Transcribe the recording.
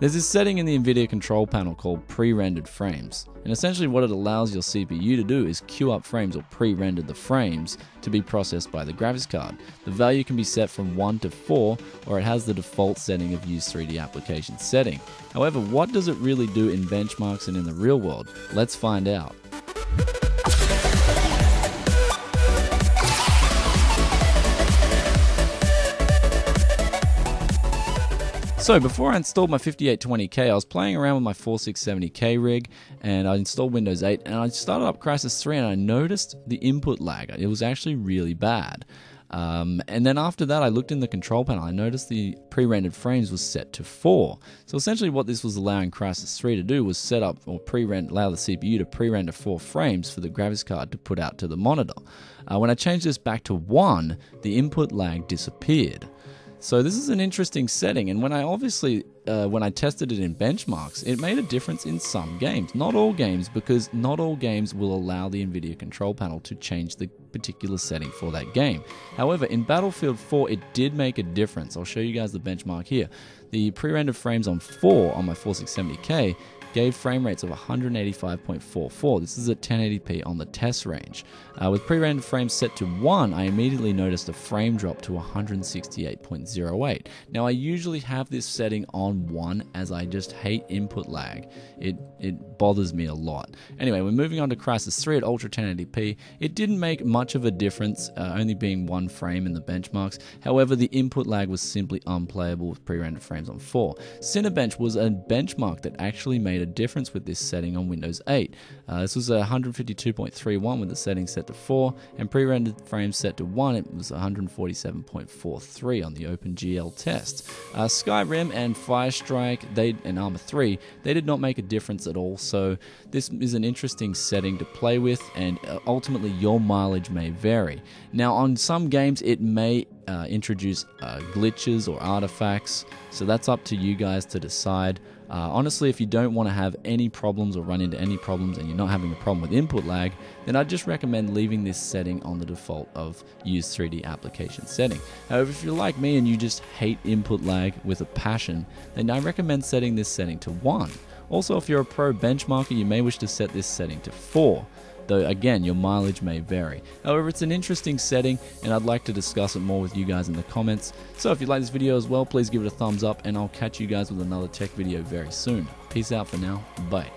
There's this setting in the NVIDIA control panel called pre-rendered frames, and essentially what it allows your CPU to do is queue up frames or pre-render the frames to be processed by the graphics card. The value can be set from 1 to 4, or it has the default setting of Use 3D application setting. However, what does it really do in benchmarks and in the real world? Let's find out. So before I installed my 5820K, I was playing around with my 4670K rig and I installed Windows 8 and I started up Crysis 3 and I noticed the input lag. It was actually really bad. Um, and then after that, I looked in the control panel. I noticed the pre-rendered frames was set to four. So essentially, what this was allowing Crysis 3 to do was set up or pre-render, allow the CPU to pre-render four frames for the graphics card to put out to the monitor. Uh, when I changed this back to one, the input lag disappeared. So this is an interesting setting, and when I obviously uh, when I tested it in benchmarks, it made a difference in some games. Not all games, because not all games will allow the NVIDIA control panel to change the particular setting for that game. However, in Battlefield 4, it did make a difference. I'll show you guys the benchmark here. The pre-rendered frames on 4 on my 4670K gave frame rates of 185.44. This is at 1080p on the test range. Uh, with pre-rendered frames set to 1, I immediately noticed a frame drop to 168.08. Now I usually have this setting on 1 as I just hate input lag. It, it bothers me a lot. Anyway, we're moving on to Crysis 3 at Ultra 1080p. It didn't make much of a difference, uh, only being one frame in the benchmarks. However, the input lag was simply unplayable with pre-rendered frames on 4. Cinebench was a benchmark that actually made a difference with this setting on Windows 8. Uh, this was 152.31 with the setting set to 4, and pre-rendered frames set to 1, it was 147.43 on the OpenGL test. Uh, Skyrim and Firestrike they, and Armor 3, they did not make a difference at all, so this is an interesting setting to play with, and uh, ultimately your mileage may vary. Now, on some games, it may uh, introduce uh, glitches or artifacts, so that's up to you guys to decide. Uh, honestly, if you don't want to have any problems or run into any problems and you're not having a problem with input lag, then I'd just recommend leaving this setting on the default of Use 3D application setting. However, if you're like me and you just hate input lag with a passion, then I recommend setting this setting to 1. Also, if you're a pro benchmarker, you may wish to set this setting to 4 though again, your mileage may vary. However, it's an interesting setting, and I'd like to discuss it more with you guys in the comments. So if you like this video as well, please give it a thumbs up, and I'll catch you guys with another tech video very soon. Peace out for now. Bye.